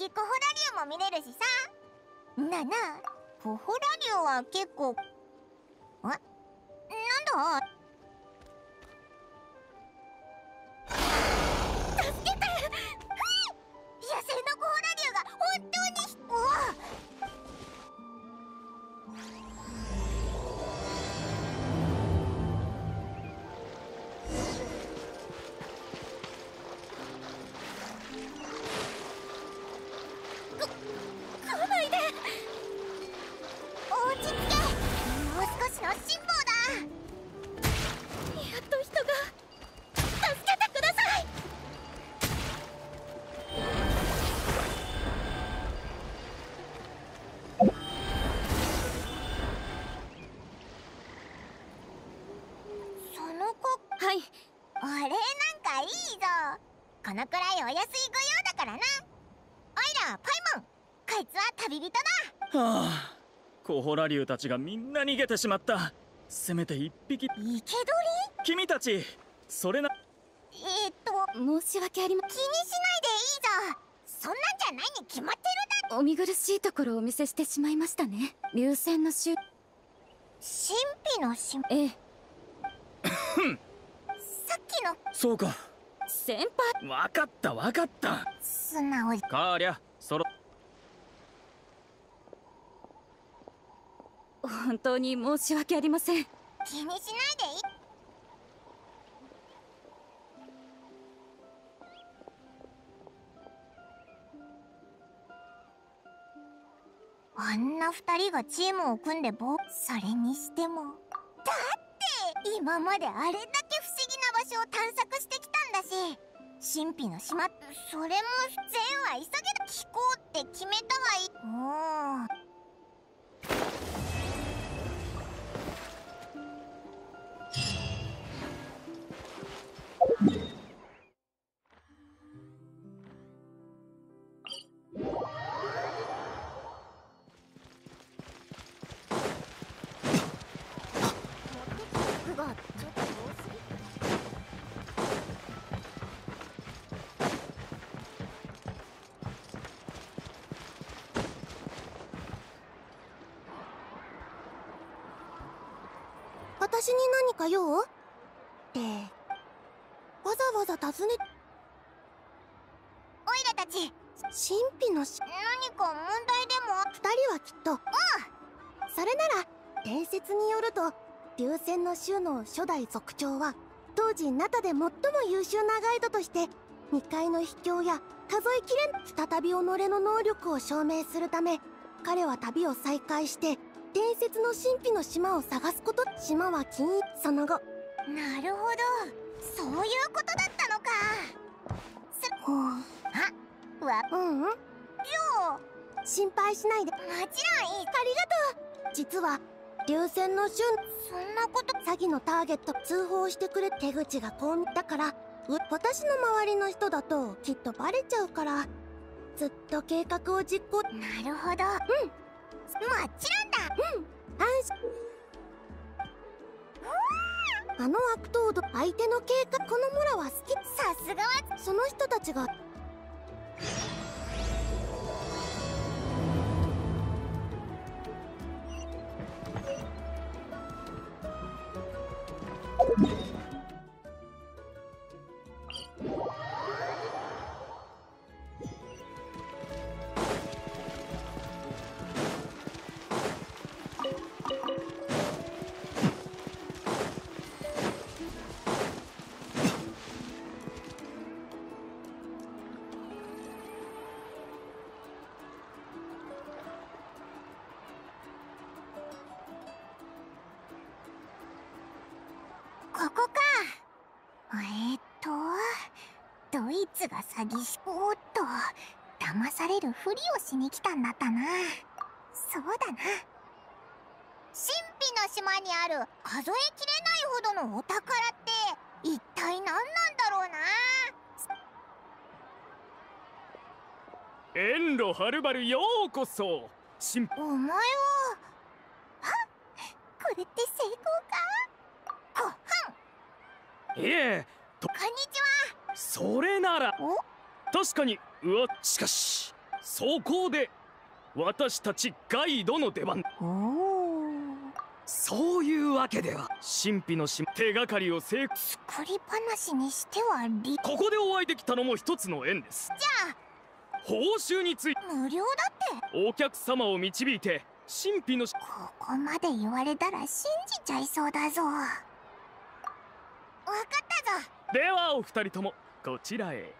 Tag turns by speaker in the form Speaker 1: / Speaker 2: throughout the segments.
Speaker 1: 時々コホラリュウも見れるしさ。なあなあコホラリュウは結構旅人だ。
Speaker 2: はあ。コホラ竜たちがみんな逃げてしまった。せめて一匹。
Speaker 1: 生け捕り？
Speaker 2: 君たちそれな。
Speaker 1: えー、っと
Speaker 3: 申し訳ありま
Speaker 1: 気にしないでいいぞ。そんなんじゃないに決まってるだ。
Speaker 3: お見苦しいところをお見せしてしまいましたね。流線の衆
Speaker 1: 神秘のし
Speaker 3: ええ。
Speaker 1: さっきの。
Speaker 2: そうか。
Speaker 3: 先輩。
Speaker 2: わかったわかった。
Speaker 1: 素直に。
Speaker 2: カーリャそろ
Speaker 3: 本当に申し訳ありません。
Speaker 1: 気にしないでいい。あんな二人がチームを組んでぼそれにしても。だって今まであれだけ不思議な場所を探索してきたんだし。神秘の島それも全は急げだ聞こうって決めたはい。い
Speaker 4: 私に何か用？ってわざわざ尋ね
Speaker 1: おいらたち。
Speaker 4: 神秘のし
Speaker 1: 何か問題でも？
Speaker 4: 二人はきっと。それなら伝説によると流線の衆の初代族長は当時ナタで最も優秀なガイドとして2階の秘境や数えきれん再び己の能力を証明するため彼は旅を再開して伝説の神秘の島を探すこと島は禁止その後。
Speaker 1: なるほど。そういうことだったのか。すあわ
Speaker 4: うんうん。
Speaker 1: よ
Speaker 4: 心配しないで。
Speaker 1: もちろん。いい
Speaker 4: ありがとう。実は流線の旬
Speaker 1: そんなこと。
Speaker 4: 詐欺のターゲット通報してくれ手口がこうだからう私の周りの人だときっとバレちゃうからずっと計画を実行。
Speaker 1: なるほど。うんもちろんだ。うん。
Speaker 4: 安心。あの悪党ど相手の計画この村は好き。
Speaker 1: さすがは。
Speaker 4: その人たちが。
Speaker 1: ここか。えー、っとドイツが詐欺師おっと騙されるふりをしに来たんだったな。そうだな。神秘の島にある数えきれないほどのお宝って一体何なんだろうな。
Speaker 2: 遠路はるばるようこそ。神
Speaker 1: お前はあこれって成功か？
Speaker 2: いえ。
Speaker 1: こんにちは。
Speaker 2: それなら。
Speaker 1: お？
Speaker 2: 確かに。うわしかしそこで私たちガイドの出番。そういうわけでは神秘の島手がかりを成
Speaker 1: 作り話にしてはり
Speaker 2: ここでお会いできたのも一つの縁です。
Speaker 1: じゃ
Speaker 2: 報酬について。
Speaker 1: あ無料だって。
Speaker 2: お客様を導いて神秘のし
Speaker 1: ここまで言われたら信じちゃいそうだぞわかったぞ。
Speaker 2: ではお二人ともこちらへ。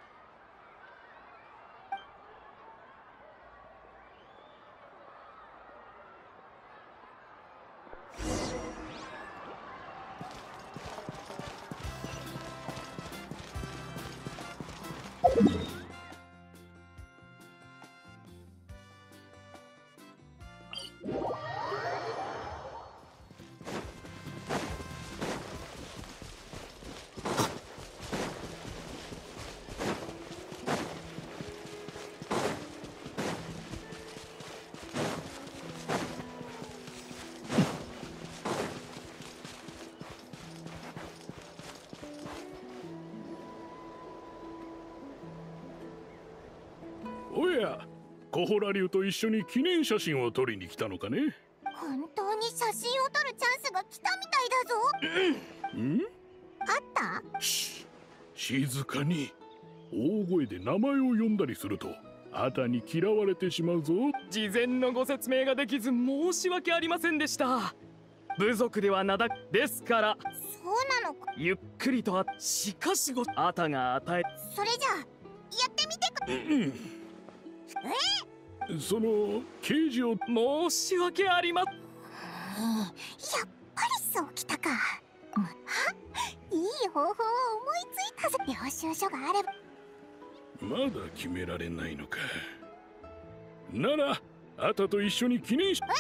Speaker 5: や。コホラ流と一緒に記念写真を撮りに来たのかね。
Speaker 1: 本当に写真を撮るチャンスが来たみたいだぞ。
Speaker 5: ん？
Speaker 1: あった？
Speaker 5: し静かに大声で名前を呼んだりするとあたに嫌われてしまうぞ。
Speaker 2: 事前のご説明ができず申し訳ありませんでした。部族では名だですから。
Speaker 1: そうなのか。
Speaker 2: ゆっくりとあしかしごあたが与え
Speaker 1: それじゃあやってみてく。
Speaker 5: うんそのケージを
Speaker 2: 申し訳ありま
Speaker 1: やっぱりそうきたか。まあ？いい方法を思いついたぞ領収書があれば。
Speaker 5: まだ決められないのか。ならあたと一緒に記念し。
Speaker 1: ラッ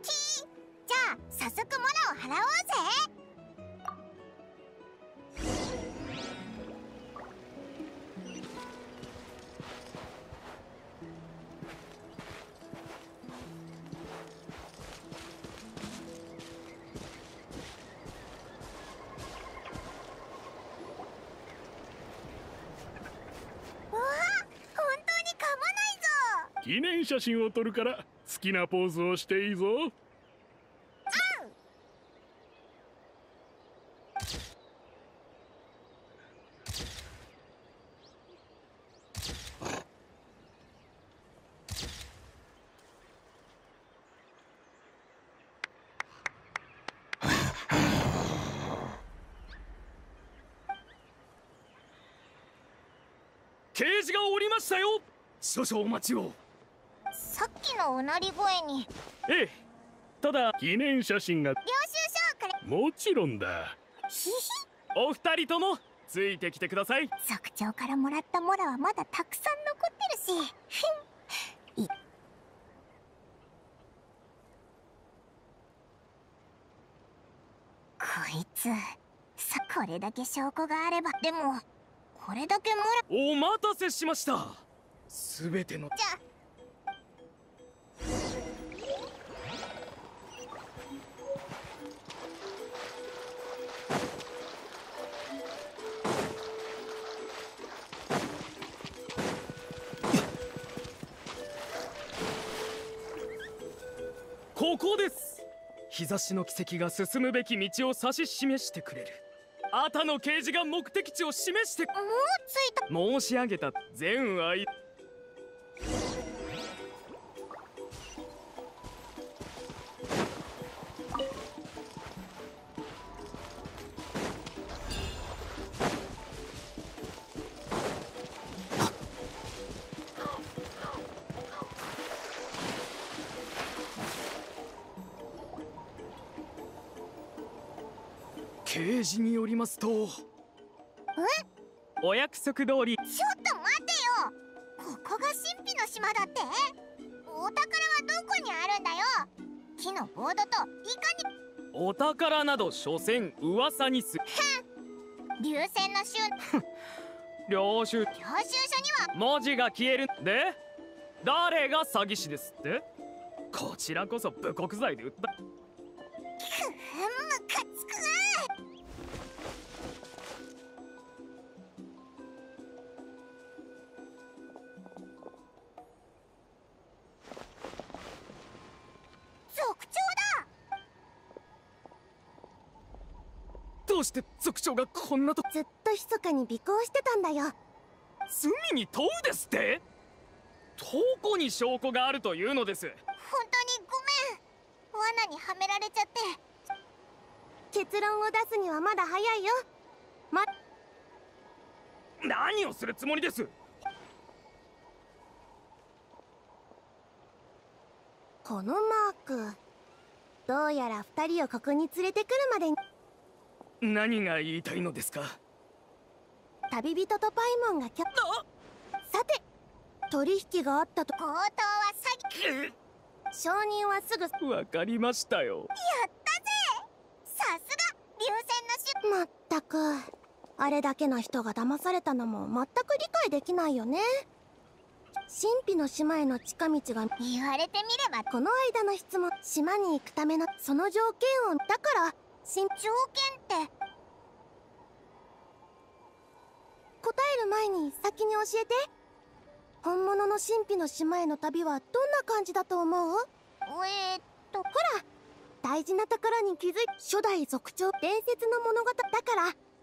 Speaker 1: キー！じゃあ早速モラを払おうぜ
Speaker 5: 記念写真を撮るから好きなポーズをしていいぞ。
Speaker 2: 掲示がおりましたよ。少々お待ちを。
Speaker 1: のうなり声に。
Speaker 2: ええ。ただ
Speaker 5: 記念写真が。
Speaker 1: 領収書をくれ。
Speaker 5: もちろんだ。
Speaker 1: ひひ。
Speaker 2: お二人ともついてきてください。
Speaker 1: 族長からもらったモラはまだたくさん残ってるし。ふん。い。こいつさこれだけ証拠があれば。でもこれだけモラ
Speaker 2: お待たせしました。すべての。
Speaker 1: じゃ
Speaker 2: ここです。日差しの奇跡が進むべき道を指し示してくれる。あたの掲示が目的地を示して
Speaker 1: もうついた。
Speaker 2: 申し上げた全愛掲示によりますと。お約束通り。
Speaker 1: ちょっと待てよ。ここが神秘の島だって。お宝はどこにあるんだよ。木のボードといか
Speaker 2: お宝など所詮噂にす。
Speaker 1: に流星の週
Speaker 2: 領収
Speaker 1: 領収書には。
Speaker 2: 文字が消える。で？誰が詐欺師ですって？こちらこそ武国罪で訴え
Speaker 1: くん。ム
Speaker 2: うして族長がこんなと
Speaker 4: ずっと密かに尾行してたんだよ。
Speaker 2: 罪に問うですって？どこに証拠があるというのです。
Speaker 1: 本当にごめん。罠にはめられちゃって。
Speaker 4: 結論を出すにはまだ早いよ。ま
Speaker 2: 何をするつもりです？
Speaker 4: このマーク。どうやら二人をここに連れてくるまでに
Speaker 2: 何が言いたいのですか？
Speaker 4: 旅人とパイモンがきょさて取引があったと。
Speaker 1: 強盗は詐欺。
Speaker 4: 証人はすぐ。
Speaker 2: わかりましたよ。
Speaker 1: さすが。流線の
Speaker 4: まったく。あれだけの人が騙されたのも全く理解できないよね。神秘の島への近道が。
Speaker 1: 言われてみれば。
Speaker 4: この間の質問。島に行くためのその条件を。だから神
Speaker 1: 条件って
Speaker 4: 答える前に先に教えて。本物の神秘の島への旅はどんな感じだと思う？
Speaker 1: えー、っと
Speaker 4: ほら大事なところに気づい初代族長伝説の物語だから。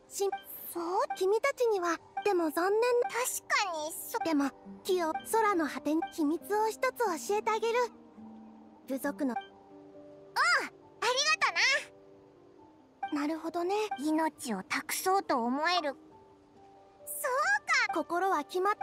Speaker 4: 神
Speaker 1: そう
Speaker 4: 君たちには。でも残念。
Speaker 1: 確かにそ
Speaker 4: でも木を空の果てに秘密を一つ教えてあげる。部族の
Speaker 1: な
Speaker 4: るほどね。
Speaker 1: 命を託そうと思える。そうか。
Speaker 4: 心は決まっ